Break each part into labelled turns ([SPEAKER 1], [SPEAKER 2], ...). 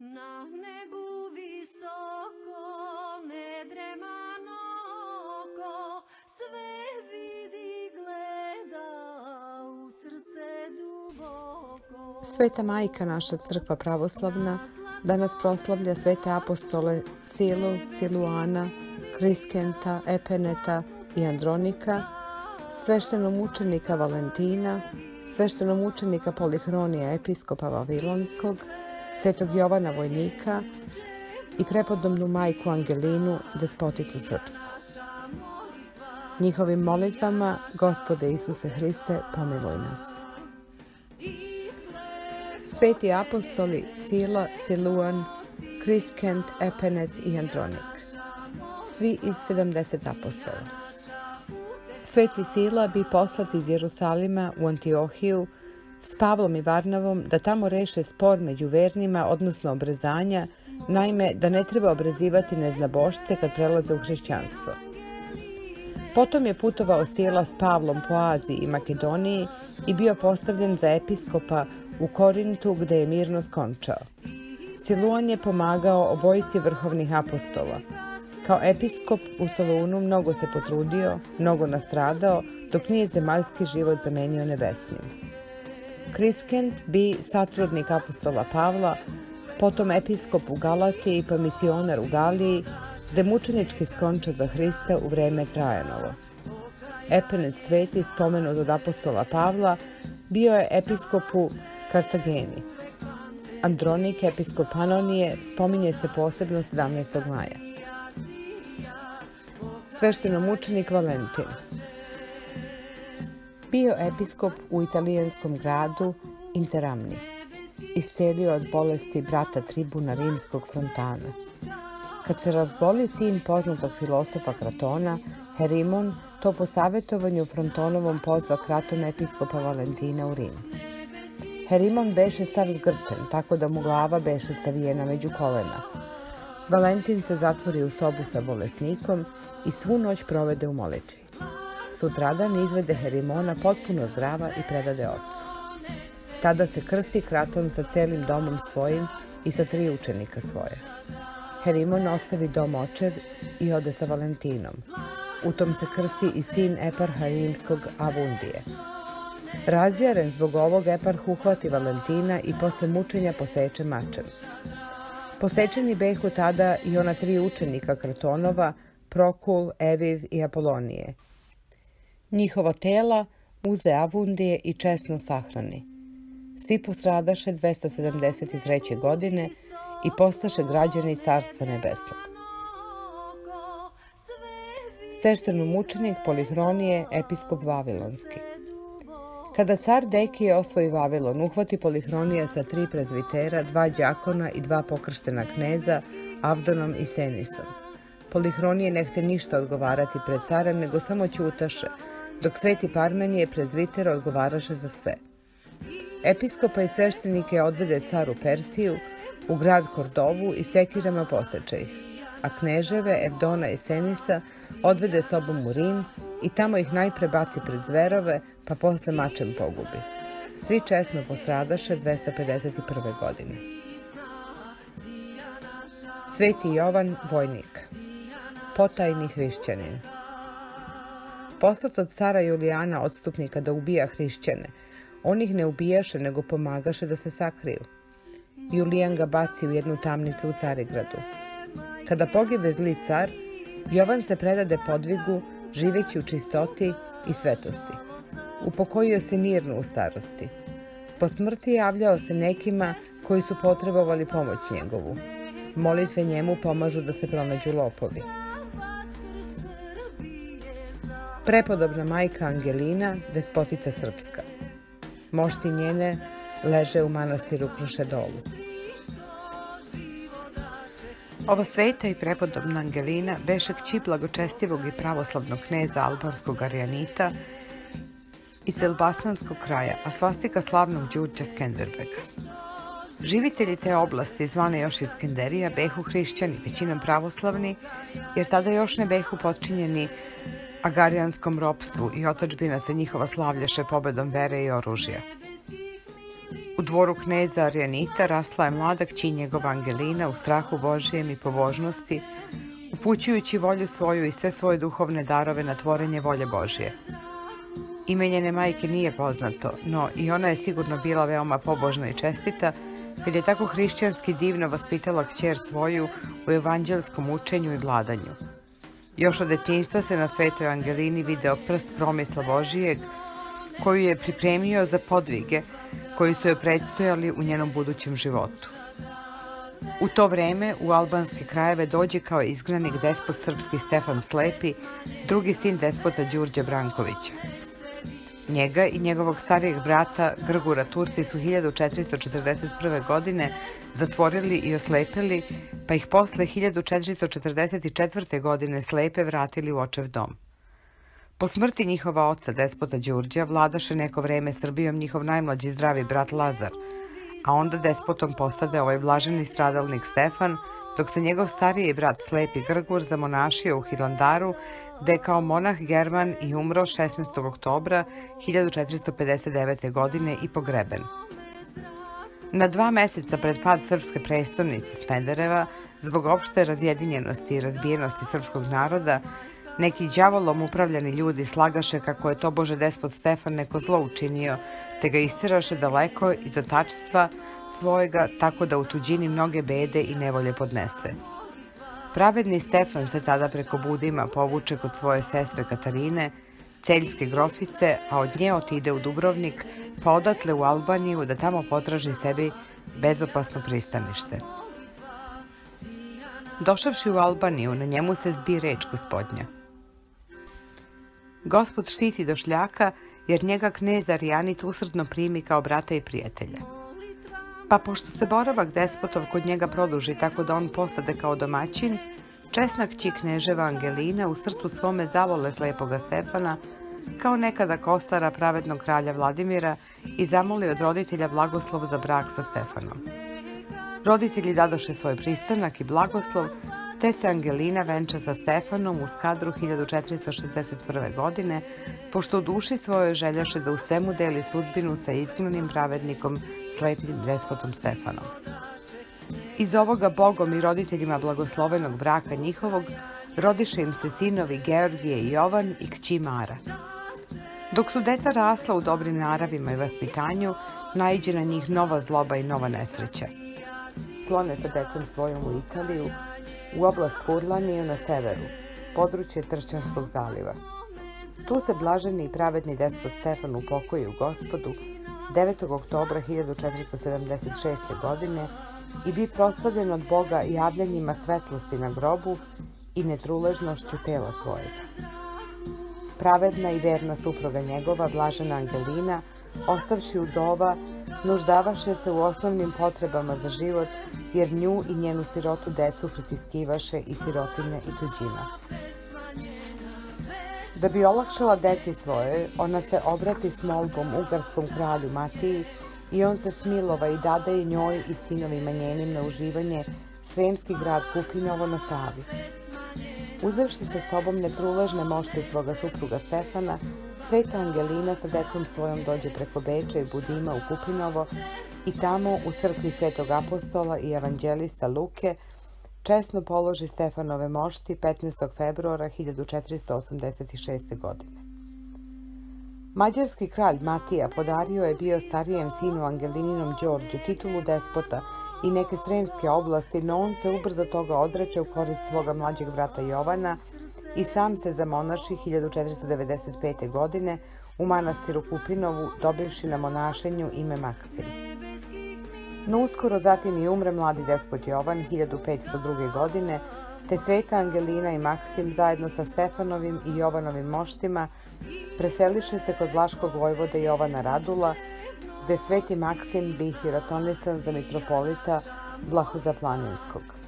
[SPEAKER 1] Na nebu visoko nedremano oko sve vidi gleda u srce duboko.
[SPEAKER 2] Sveta majka naša crkva pravoslavna danas proslavlja svete apostole Silu, Siluana, Kriskenta, Epeneta i Andronika, sveštenom učenika Valentina, sveštenom učenika Polihronija episkopa Vavilonskog, svetog Jovana Vojnika i prepodobnu majku Angelinu, despoticu srpsku. Njihovim molitvama, Gospode Isuse Hriste, pomiluj nas. Sveti apostoli Sila, Siluan, Kriskent, Epenet i Andronik. Svi iz 70 apostola. Sveti Sila bi poslati iz Jerusalima u Antiohiju s Pavlom i Varnavom da tamo reše spor među vernima, odnosno obrezanja, naime da ne treba obrezivati neznabošce kad prelaze u hrišćanstvo. Potom je putovao Sila s Pavlom po Aziji i Makedoniji i bio postavljen za episkopa u Korintu gde je mirno skončao. Siluan je pomagao obojici vrhovnih apostola. Kao episkop u Solunu mnogo se potrudio, mnogo nastradao, dok nije zemaljski život zamenio nebesnim. Kriskent bi satrudnik apostola Pavla, potom episkop u Galatiji pa misionar u Galiji, gde mučenički skonča za Hrista u vreme Trajanovo. Epenet Sveti, spomenut od apostola Pavla, bio je episkop u Kartageni. Andronik, episkop Panonije, spominje se posebno 17. maja. Svešteno mučenik Valentin bio episkop u italijanskom gradu Interamni. Iscelio od bolesti brata tribuna rimskog frontana. Kad se razboli sin poznatog filosofa Kratona, Herimon to po savjetovanju Frontonovom pozva kratom episkopa Valentina u Rim. Herimon beše sav zgrčen, tako da mu glava beše savijena među kolena. Valentin se zatvori u sobu sa bolesnikom i svu noć provede u molitvi. Sutradan izvede Herimona potpuno zdrava i predade ocu. Tada se krsti kratom sa celim domom svojim i sa tri učenika svoje. Herimon ostavi dom očev i ode sa Valentinom. U tom se krsti i sin eparha rimskog Avundije. Razjaren zbog ovog eparh uhvati Valentina i posle mučenja poseče mačem. Posečeni behu tada i ona tri učenika Kratonova, Prokul, Eviv i Apolonije – Njihova tela uze Avundije i česno sahrani. Svi postradaše 273. godine i postaše građani Carstva Nebesnog. Sešteno mučenik Polihronije, episkop Vavilonski. Kada car Dekije osvoji Vavilon, uhvati Polihronija sa tri prezvitera, dva đakona i dva pokrštena kneza, Avdonom i Senisom. Polihronije ne hte ništa odgovarati pred carem, nego samo ćutaše, dok sveti Parmenije prezviter odgovaraše za sve. Episkopa i sveštenike odvede car u Persiju, u grad Kordovu i sekirama poseče ih, a kneževe Evdona i Senisa odvede sobom u Rim i tamo ih najpre baci pred zverove, pa posle mačem pogubi. Svi česno postradaše 251. godine. Sveti Jovan, vojnik, potajni hrišćanin, poslat od cara Julijana odstupnika da ubija hrišćane. On ih ne ubijaše, nego pomagaše da se sakriju. Julijan ga baci u jednu tamnicu u Carigradu. Kada pogibe zli car, Jovan se predade podvigu, živeći u čistoti i svetosti. Upokojio se mirno u starosti. Po smrti javljao se nekima koji su potrebovali pomoć njegovu. Molitve njemu pomažu da se pronađu lopovi. Prepodobna majka Angelina, despotica srpska. Mošti njene leže u manastiru Krušedolu. Ova sveta i prepodobna Angelina beše kći blagočestivog i pravoslavnog kneza albanskog arijanita iz Elbasanskog kraja, a svastika slavnog Đurđa Skenderbega. Živitelji te oblasti, zvane još Iskenderija, behu hrišćani, većinom pravoslavni, jer tada još ne behu potčinjeni agarijanskom ropstvu i otačbina se njihova slavljaše pobedom vere i oružja. U dvoru kneza Arjanita rasla je mlada kći njegova Angelina u strahu Božijem i pobožnosti, upućujući volju svoju i sve svoje duhovne darove na tvorenje volje Božije. Ime njene majke nije poznato, no i ona je sigurno bila veoma pobožna i čestita, kad je tako hrišćanski divno vaspitala kćer svoju u evanđelskom učenju i vladanju. Još od detinstva se na svetoj Angelini video prst promisla Božijeg, koju je pripremio za podvige koji su joj predstojali u njenom budućem životu. U to vreme u albanske krajeve dođe kao izgranik despot srpski Stefan Slepi, drugi sin despota Đurđa Brankovića. Njega i njegovog starijeg brata Grgura Turci su 1441. godine zatvorili i oslepili, pa ih posle 1444. godine slepe vratili u očev dom. Po smrti njihova oca, despota Đurđa, vladaše neko vreme Srbijom njihov najmlađi zdravi brat Lazar, a onda despotom postade ovaj blaženi stradalnik Stefan, dok se njegov stariji brat Slepi Grgur zamonašio u Hilandaru, gde je kao monah German i umro 16. oktobra 1459. godine i pogreben. Na dva meseca pred pad srpske prestolnice Smedereva, zbog opšte razjedinjenosti i razbijenosti srpskog naroda, neki đavolom upravljani ljudi slagaše kako je to Bože despot Stefan neko zlo učinio, te ga istiraše daleko iz otačstva svojega, tako da u tuđini mnoge bede i nevolje podnese. Pravedni Stefan se tada preko Budima povuče kod svoje sestre Katarine, celjske grofice, a od nje otide u Dubrovnik, pa odatle u Albaniju da tamo potraži sebi bezopasno pristanište. Došavši u Albaniju, na njemu se zbi reč gospodnja. Gospod štiti došljaka, jer njega knez Arijanit usrdno primi kao brata i prijatelja. Pa pošto se boravak despotov kod njega produži tako da on posade kao domaćin, česna kći kneževa Angelina u srcu svome zavole slepoga Stefana, kao nekada kostara pravednog kralja Vladimira i zamoli od roditelja blagoslov za brak sa Stefanom. Roditelji dadoše svoj pristanak i blagoslov, te se Angelina venča sa Stefanom u skadru 1461. godine, pošto u duši svojoj željaše da u svemu deli sudbinu sa izgnanim pravednikom slepnim despotom Stefanom. Iz ovoga Bogom i roditeljima blagoslovenog braka njihovog rodiše im se sinovi Georgije i Jovan i kći Mara. Dok su deca rasla u dobrim naravima i vaspitanju, naiđe na njih nova zloba i nova nesreća. Klone sa decom svojom u Italiju, u oblast Furlaniju na severu, područje Tršćanskog zaliva. Tu se blaženi i pravedni despot Stefan upokoji u gospodu 9. oktobra 1476. godine i bi proslavljen od Boga javljanjima svetlosti na grobu i netruležnošću tela svojega. Pravedna i verna supruga njegova, blažena Angelina, ostavši udova, nuždavaše se u osnovnim potrebama za život, jer nju i njenu sirotu decu pritiskivaše i sirotinja i tuđina. Da bi olakšala deci svoje, ona se obrati s molbom ugarskom kralju Matiji i on se smilova i dade i njoj i sinovima njenim na uživanje sremski grad Kupinovo na Savi. Uzevši sa sobom netruležne mošte svoga supruga Stefana, Sveta Angelina sa decom svojom dođe preko Beča i Budima u Kupinovo i tamo u crkvi Svetog apostola i evanđelista Luke česno položi Stefanove mošti 15. februara 1486. godine. Mađarski kralj Matija podario je bio starijem sinu Angelininom Đorđu titulu despota i neke sremske oblasti, no on se ubrzo toga odreće u korist svoga mlađeg brata Jovana i sam se zamonaši 1495. godine u manastiru Kupinovu, dobivši na monašenju ime Maksim. No uskoro zatim i umre mladi despot Jovan 1502. godine, te Sveta Angelina i Maksim zajedno sa Stefanovim i Jovanovim moštima preseliše se kod Vlaškog vojvode Jovana Radula, gde Sveti Maksim bi hiratonisan za mitropolita Blahozaplaninskog.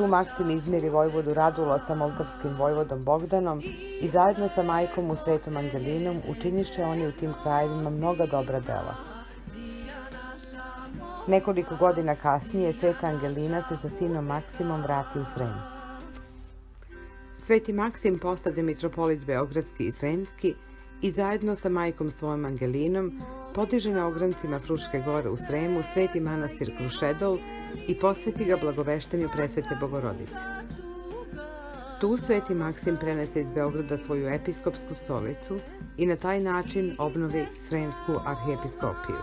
[SPEAKER 2] Tu Maksim izmiri vojvodu Radula sa moldavskim vojvodom Bogdanom i zajedno sa majkom u Svetom Angelinom učiniše oni u tim krajevima mnoga dobra dela. Nekoliko godina kasnije Sveta Angelina se sa sinom Maksimom vrati u Srem. Sveti Maksim postade mitropolit Beogradski i Sremski i zajedno sa majkom svojom Angelinom podiže na ograncima Fruške gore u Sremu sveti manastir Krušedol i posveti ga blagoveštenju presvete Bogorodice. Tu sveti Maksim prenese iz Beograda svoju episkopsku stolicu i na taj način obnovi Sremsku arhijepiskopiju.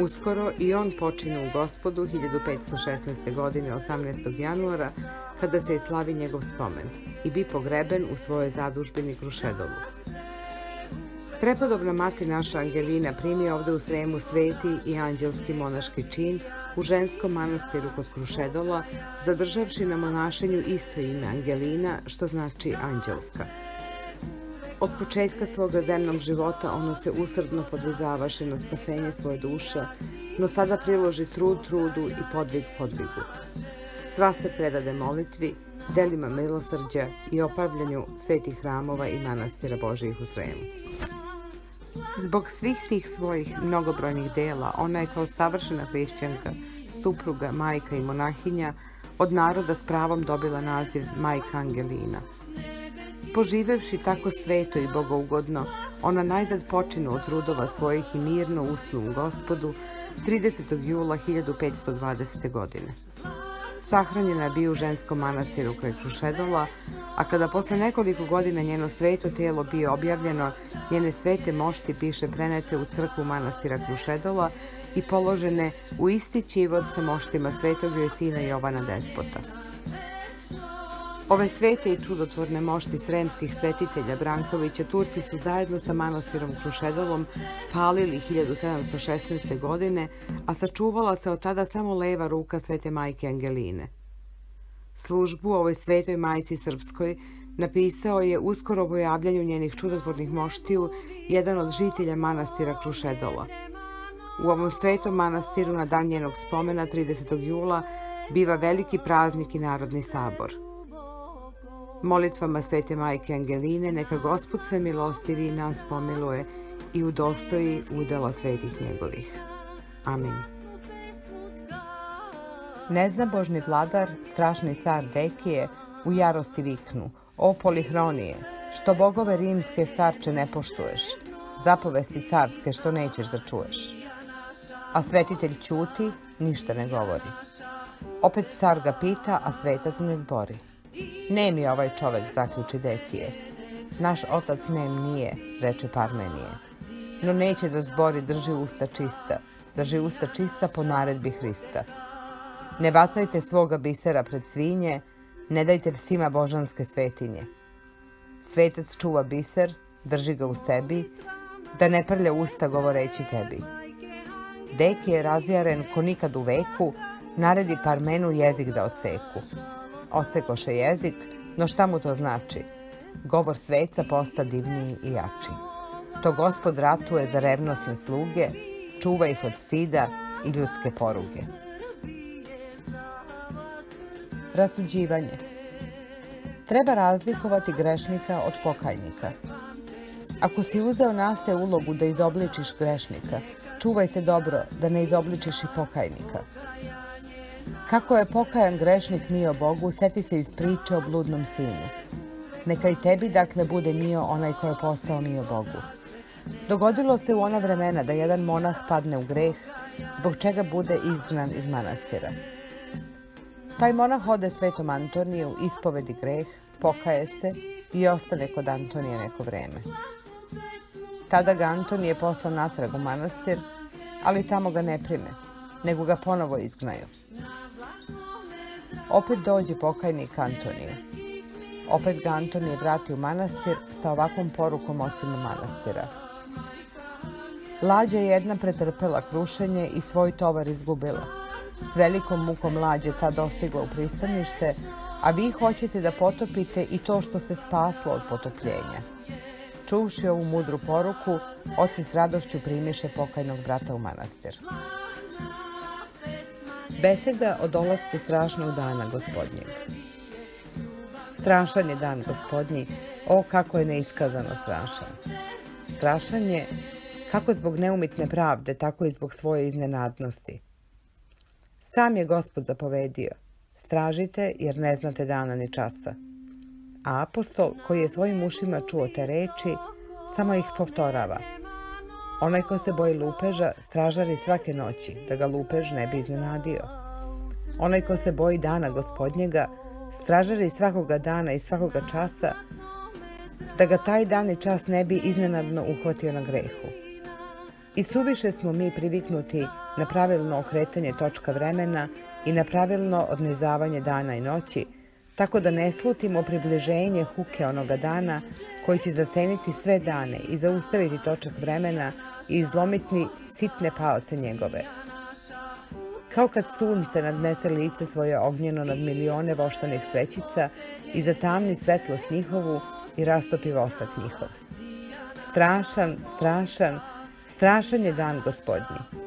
[SPEAKER 2] Uskoro i on počine u gospodu 1516. godine 18. januara kada se slavi njegov spomen i bi pogreben u svojoj zadužbini Krušedolu. Prepodobna mati naša Angelina primi ovde u Sremu sveti i anđelski monaški čin u ženskom manastiru kod Krušedola, zadržavši na monašenju isto ime Angelina, što znači anđelska. Od početka svoga zemnog života ona se usrdno podvezavaše na spasenje svoje duše, no sada priloži trud trudu i podvig podvigu. Sva se predade molitvi, delima milosrđa i opravljanju svetih hramova i manastira Božijih u Sremu. Zbog svih tih svojih mnogobrojnih dela, ona je kao savršena hrišćanka, supruga, majka i monahinja od naroda s pravom dobila naziv Majka Angelina. Poživevši tako sveto i bogougodno, ona najzad počinu od trudova svojih i mirno usnu u gospodu 30. jula 1520. godine. Sahranjena je bio u ženskom manastiru kraj Krušedola, a kada posle nekoliko godina njeno sveto telo bio objavljeno, njene svete mošti piše prenete u crkvu manastira Krušedola i položene u isti čivod sa moštima svetog sina Jovana Despota. Ove svete i čudotvorne mošti sremskih svetitelja Brankovića Turci su zajedno sa manastirom Krušedolom palili 1716. godine, a sačuvala se od tada samo leva ruka svete majke Angeline. Službu ovoj svetoj majci srpskoj napisao je uskoro po javljanju njenih čudotvornih moštiju jedan od žitelja manastira Krušedola. U ovom svetom manastiru na dan njenog spomena 30. jula biva veliki praznik i Narodni sabor – Molitvama Svete Majke Angeline neka Gospod sve milostivi nas pomiluje i udostoji udela svetih njegovih. Amin. Neznabožni vladar, strašni car Dekije, u jarosti viknu, o polihronije, što bogove rimske starče ne poštuješ, zapovesti carske što nećeš da čuješ. A svetitelj ćuti, ništa ne govori. Opet car ga pita, a svetac ne zbori. Nem je ovaj čovek, zaključi Dekije. Naš otac Nem nije, reče Parmenije. No neće da zbori, drži usta čista. Drži usta čista po naredbi Hrista. Ne bacajte svoga bisera pred svinje, ne dajte psima božanske svetinje. Svetac čuva biser, drži ga u sebi, da ne prlja usta govoreći tebi. Deki je razjaren ko nikad u veku, naredi Parmenu jezik da oceku. Ocekoše jezik, no šta mu to znači? Govor sveca posta divniji i jači. To gospod ratuje za revnosne sluge, čuva ih od stida i ljudske poruge. Rasuđivanje Treba razlikovati grešnika od pokajnika. Ako si uzeo na se ulogu da izobličiš grešnika, čuvaj se dobro da ne izobličiš i pokajnika. Kako je pokajan grešnik mio Bogu, seti se iz priče o bludnom sinu. Neka i tebi, dakle, bude mio onaj ko je postao mio Bogu. Dogodilo se u ona vremena da jedan monah padne u greh, zbog čega bude izgnan iz manastira. Taj monah ode svetom Antoniju, ispovedi greh, pokaje se i ostane kod Antonija neko vreme. Tada ga Antonije posla natrag u manastir, ali tamo ga ne prime, nego ga ponovo izgnaju. Opet dođe pokajnik Antonije. Opet ga Antonije vrati u manastir sa ovakvom porukom ocima manastira. Lađa je jedna pretrpela krušenje i svoj tovar izgubila. S velikom mukom lađe ta dostigla u pristanište, a vi hoćete da potopite i to što se spaslo od potopljenja. Čuvši ovu mudru poruku, oci s radošću primiše pokajnog brata u manastir. Beseda o dolasku strašnog dana gospodnjeg. Strašan je dan gospodnji, o kako je neiskazano strašan. Strašan je kako zbog neumitne pravde, tako i zbog svoje iznenadnosti. Sam je gospod zapovedio, stražite jer ne znate dana ni časa. A apostol, koji je svojim ušima čuo te reči, samo ih povtorava. Onaj ko se boji lupeža, stražari svake noći, da ga lupež ne bi iznenadio. Onaj ko se boji dana gospodnjega, stražari svakoga dana i svakoga časa, da ga taj dan i čas ne bi iznenadno uhvatio na grehu. I suviše smo mi priviknuti na pravilno okretanje točka vremena i na pravilno odnizavanje dana i noći, tako da ne slutimo približenje huke onoga dana koji će zaseniti sve dane i zaustaviti točak vremena i izlomiti sitne paoce njegove. Kao kad sunce nadnese lice svoje ognjeno nad milione voštanih svećica i zatamni svetlost njihovu i rastopi vosak njihov. Strašan, strašan, strašan je dan gospodnji.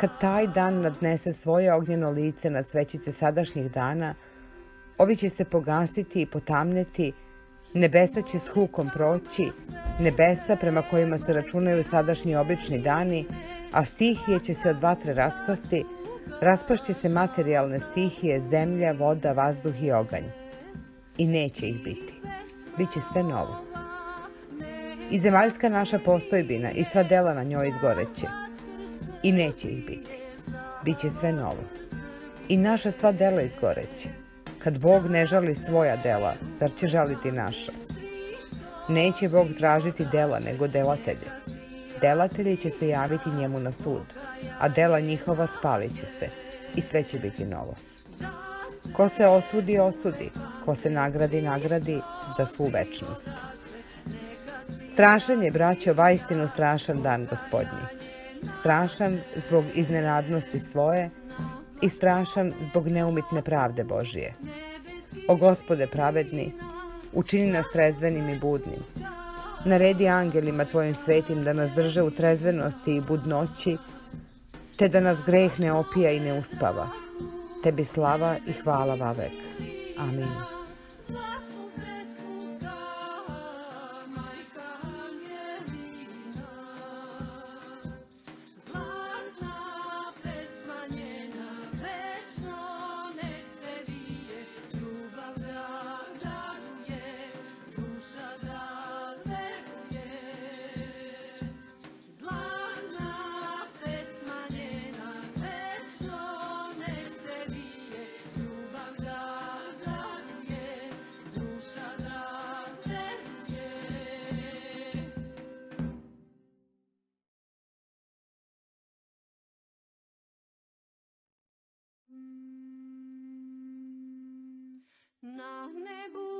[SPEAKER 2] Kad taj dan nadnese svoje ognjeno lice nad svećice sadašnjih dana, ovi će se pogasiti i potamneti, nebesa će s hukom proći, nebesa prema kojima se računaju sadašnji obični dani, a stihije će se od vatre raspasti, raspašće se materijalne stihije, zemlja, voda, vazduh i oganj. I neće ih biti. Biće sve novo. I zemaljska naša postojbina i sva dela na njoj izgoreće. I neće ih biti. Biće sve novo. I naša sva dela izgoreće. Kad Bog ne žali svoja dela, zar će žaliti naša? Neće Bog tražiti dela, nego delatelje. Delatelji će se javiti njemu na sud, a dela njihova spalit će se i sve će biti novo. Ko se osudi, osudi, ko se nagradi, nagradi za svu večnost. Strašan je, braćo, vaistinu strašan dan gospodnji. Strašan zbog iznenadnosti svoje i strašan zbog neumitne pravde Božije. O gospode pravedni, učini nas trezvenim i budnim. Naredi angelima tvojim svetim da nas drže u trezvenosti i budnoći, te da nas greh ne opija i ne uspava. Tebi slava i hvala vavek. Amin.
[SPEAKER 1] Na nebu